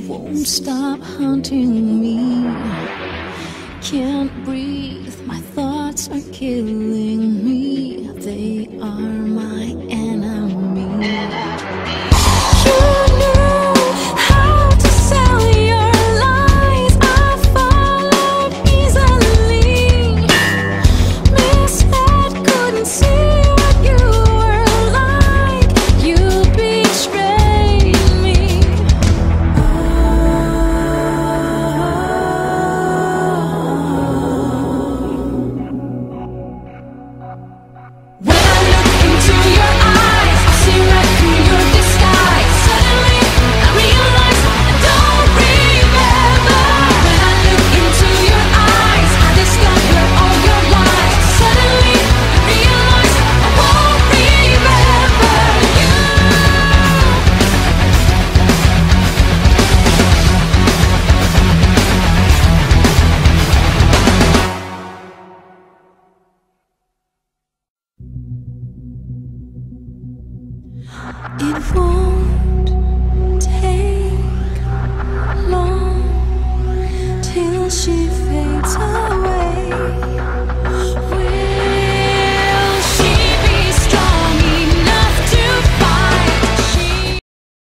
won't stop haunting me. Can't breathe, my thoughts are killing. she fades away.